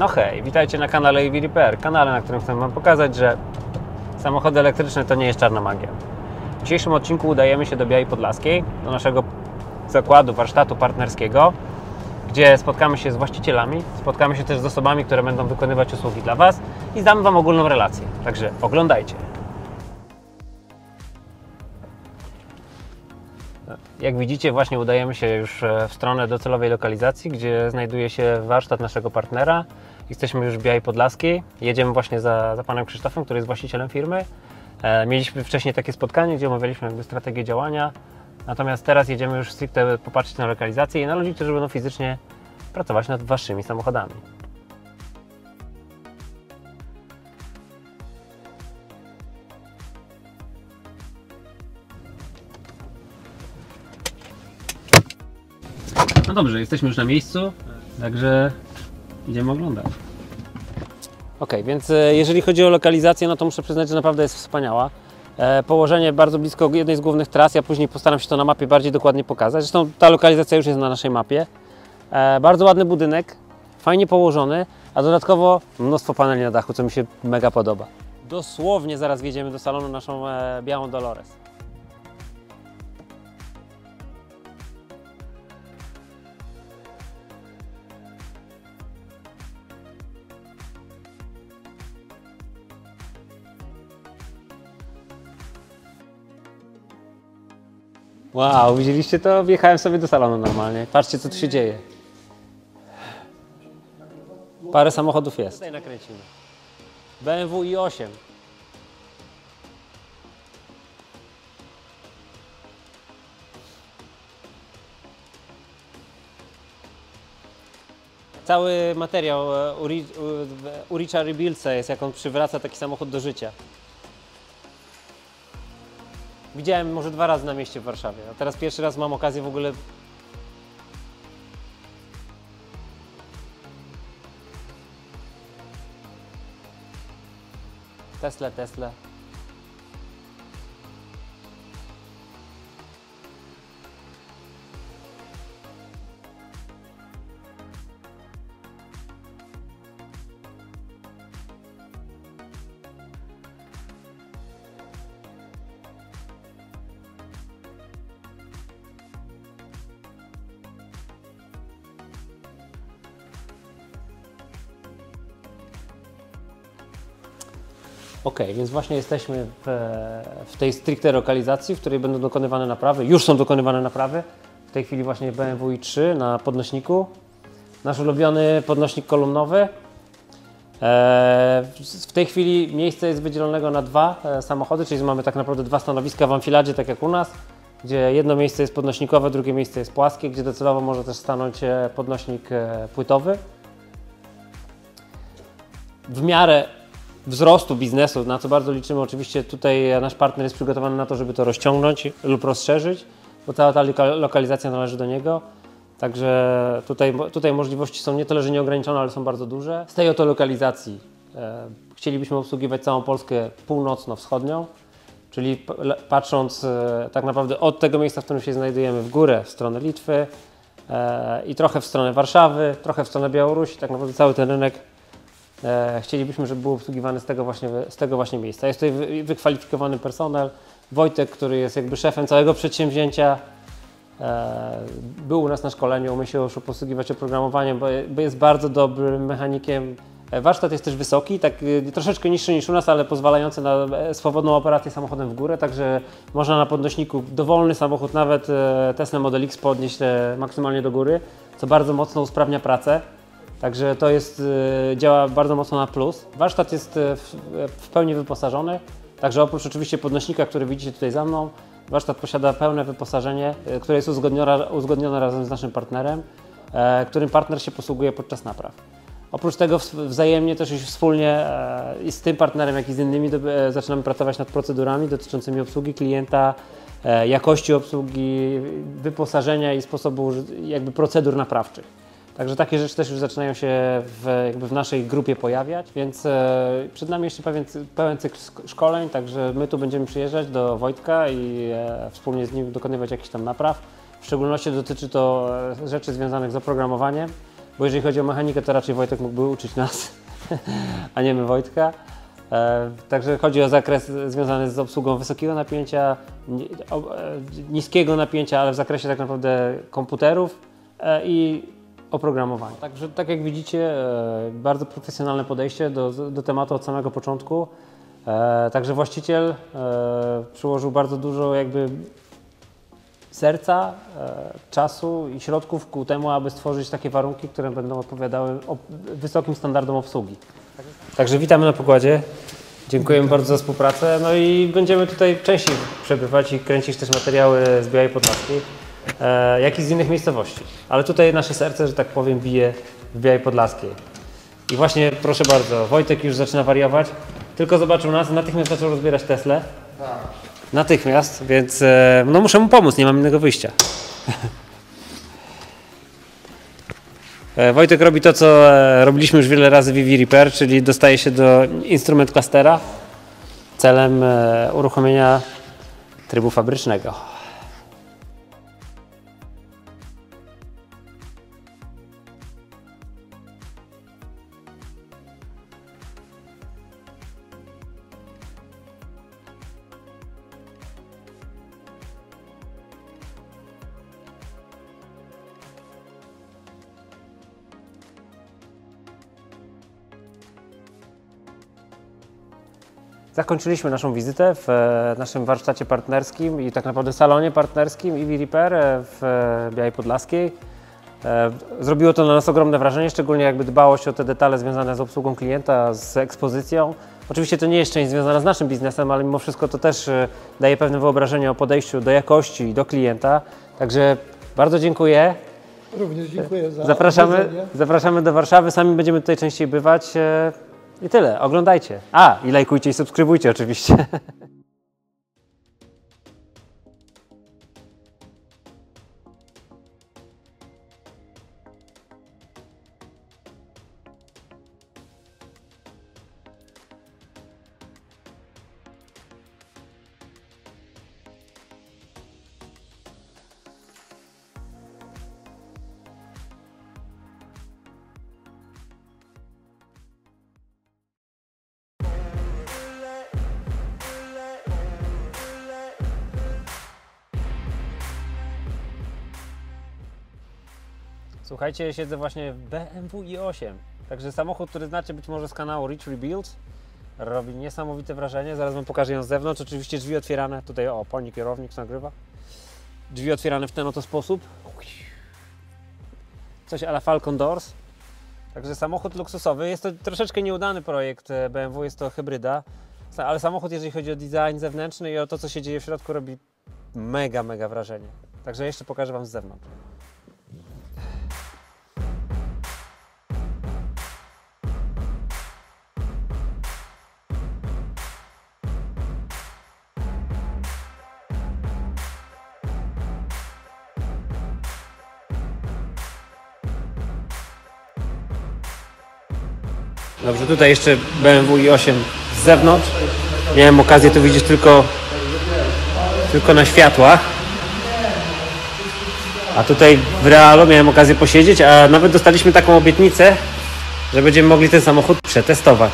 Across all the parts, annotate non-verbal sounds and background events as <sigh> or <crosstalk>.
No hej, witajcie na kanale EV Repair, kanale, na którym chcę Wam pokazać, że samochody elektryczne to nie jest czarna magia. W dzisiejszym odcinku udajemy się do Białej Podlaskiej, do naszego zakładu, warsztatu partnerskiego, gdzie spotkamy się z właścicielami, spotkamy się też z osobami, które będą wykonywać usługi dla Was i zdamy Wam ogólną relację. Także oglądajcie. Jak widzicie, właśnie udajemy się już e, w stronę docelowej lokalizacji, gdzie znajduje się warsztat naszego partnera. Jesteśmy już w Białej Podlaskiej. Jedziemy właśnie za, za panem Krzysztofem, który jest właścicielem firmy. E, mieliśmy wcześniej takie spotkanie, gdzie omawialiśmy jakby strategię działania. Natomiast teraz jedziemy już stricte popatrzeć na lokalizację i na ludzi, którzy będą fizycznie pracować nad waszymi samochodami. No dobrze, jesteśmy już na miejscu, także idziemy oglądać. Ok, więc e, jeżeli chodzi o lokalizację, no to muszę przyznać, że naprawdę jest wspaniała. E, Położenie bardzo blisko jednej z głównych tras, ja później postaram się to na mapie bardziej dokładnie pokazać. Zresztą ta lokalizacja już jest na naszej mapie. E, Bardzo ładny budynek, fajnie położony, a dodatkowo mnóstwo paneli na dachu, co mi się mega podoba. Dosłownie zaraz wjedziemy do salonu naszą białą Dolores. Wow, widzieliście to? Wjechałem sobie do salonu normalnie. Patrzcie, co tu się dzieje. Parę samochodów jest. Tutaj nakręcimy. BMW i8. Cały materiał e, u, Ri- u, u Richa Rebuildsa jest, jak on przywraca taki samochód do życia. Widziałem może dwa razy na mieście w Warszawie, a teraz pierwszy raz mam okazję w ogóle. Tesla, Tesla. Ok, więc właśnie jesteśmy w, w tej stricte lokalizacji, w której będą dokonywane naprawy. Już są dokonywane naprawy. W tej chwili właśnie BMW i3 na podnośniku. Nasz ulubiony podnośnik kolumnowy. E, w- tej chwili miejsce jest wydzielonego na dwa e, samochody, czyli mamy tak naprawdę dwa stanowiska w Anfiladzie, tak jak u nas, gdzie jedno miejsce jest podnośnikowe, drugie miejsce jest płaskie, gdzie docelowo może też stanąć e, podnośnik płytowy. W miarę wzrostu biznesu, na co bardzo liczymy. Oczywiście tutaj nasz partner jest przygotowany na to, żeby to rozciągnąć lub rozszerzyć, bo cała ta loka- lokalizacja należy do niego. Także tutaj, tutaj możliwości są nie tyle, że nieograniczone, ale są bardzo duże. Z tej oto lokalizacji e, chcielibyśmy obsługiwać całą Polskę północno-wschodnią, czyli patrząc e, tak naprawdę od tego miejsca, w którym się znajdujemy, w górę, w stronę Litwy e, i trochę w stronę Warszawy, trochę w stronę Białorusi, tak naprawdę cały ten rynek E, chcielibyśmy, żeby był obsługiwany z tego właśnie, z tego właśnie miejsca. Jest tutaj wy- wykwalifikowany personel. Wojtek, który jest jakby szefem całego przedsięwzięcia, e, był u nas na szkoleniu, umie się już posługiwać oprogramowaniem, bo, jest bardzo dobrym mechanikiem. E, Warsztat jest też wysoki, tak troszeczkę niższy niż u nas, ale pozwalający na swobodną operację samochodem w górę, także można na podnośniku dowolny samochód, nawet Tesla Model X podnieść maksymalnie do góry, co bardzo mocno usprawnia pracę. Także to jest, e, działa bardzo mocno na plus. Warsztat jest e, w, w pełni wyposażony, także oprócz oczywiście podnośnika, który widzicie tutaj za mną, warsztat posiada pełne wyposażenie, e, które jest uzgodnione, uzgodnione razem z naszym partnerem, e, którym partner się posługuje podczas napraw. Oprócz tego wzajemnie też już wspólnie e, i z tym partnerem, jak i z innymi e, zaczynamy pracować nad procedurami dotyczącymi obsługi klienta, jakości obsługi, wyposażenia i sposobu jakby procedur naprawczych. Także takie rzeczy też już zaczynają się w, jakby w naszej grupie pojawiać, więc e, przed nami jeszcze pewien, pełen cykl szkoleń, także my tu będziemy przyjeżdżać do Wojtka i e, wspólnie z nim dokonywać jakichś tam napraw. W szczególności dotyczy to e, rzeczy związanych z oprogramowaniem, bo jeżeli chodzi o mechanikę, to raczej Wojtek mógłby uczyć nas, <laughs> a nie my Wojtka. Także chodzi o zakres związany z obsługą wysokiego napięcia, niskiego napięcia, ale w zakresie tak naprawdę komputerów i oprogramowania. Także tak jak widzicie, e, bardzo profesjonalne podejście do, do tematu od samego początku. E, Także właściciel e, przyłożył bardzo dużo jakby serca, czasu i środków ku temu, aby stworzyć takie warunki, które będą odpowiadały wysokim standardom obsługi. Także witamy na pokładzie. Dziękujemy bardzo za współpracę. No i będziemy tutaj częściej przebywać i kręcić też materiały z Białej Podlaskiej, jak i z innych miejscowości. Ale tutaj nasze serce, że tak powiem, bije w Białej Podlaskiej. I właśnie, proszę bardzo, Wojtek już zaczyna wariować. Tylko zobaczył nas, natychmiast zaczął rozbierać Teslę. Natychmiast, więc e, no muszę mu pomóc, nie mam innego wyjścia. <laughs> E, Wojtek robi to, co e, robiliśmy już wiele razy w EV Repair, czyli dostaje się do instrument clustera celem e, uruchomienia trybu fabrycznego. Zakończyliśmy naszą wizytę w e, naszym warsztacie partnerskim i tak naprawdę salonie partnerskim EV Repair e, w e, Białej Podlaskiej. Zrobiło to na nas ogromne wrażenie, szczególnie jakby dbałość o te detale związane z obsługą klienta, z ekspozycją. Oczywiście to nie jest część związana z naszym biznesem, ale mimo wszystko to też daje pewne wyobrażenie o podejściu do jakości i do klienta. Także bardzo dziękuję. Również dziękuję za Zapraszamy, zapraszamy do Warszawy, sami będziemy tutaj częściej bywać. I tyle, oglądajcie. A, i lajkujcie i subskrybujcie oczywiście. <laughs> Słuchajcie, siedzę właśnie w BMW i8. Także samochód, który znacie być może z kanału Rich Rebuild, robi niesamowite wrażenie. Zaraz Wam pokażę ją z zewnątrz. Oczywiście drzwi otwierane. Tutaj o, pani kierownik nagrywa. Drzwi otwierane w ten oto sposób. Coś ala Falcon Doors. Także samochód luksusowy. Jest to troszeczkę nieudany projekt e, BMW, jest to hybryda. Ale samochód, jeżeli chodzi o design zewnętrzny i o to, co się dzieje w środku, robi mega, mega wrażenie. Także jeszcze pokażę Wam z zewnątrz. Dobrze, tutaj jeszcze BMW i8 z zewnątrz. Miałem okazję to widzieć tylko, tylko na światłach. A tutaj w realu miałem okazję posiedzieć, a nawet dostaliśmy taką obietnicę, że będziemy mogli ten samochód przetestować.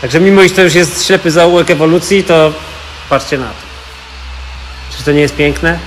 Także mimo iż to już jest ślepy zaułek ewolucji, to patrzcie na to. Czy to nie jest piękne?